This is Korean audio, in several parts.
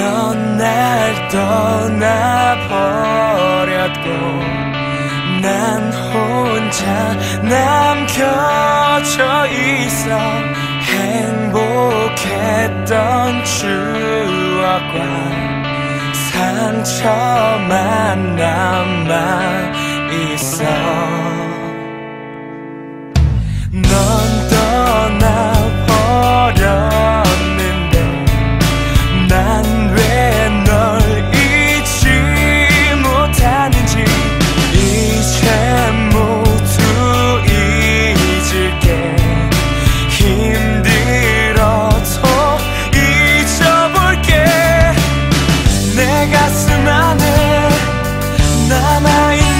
넌 날 떠나버렸고 난 혼자 남겨져 있어 행복했던 추억과 상처만 남아 있어. が砂で名前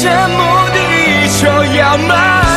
这目的就要吗？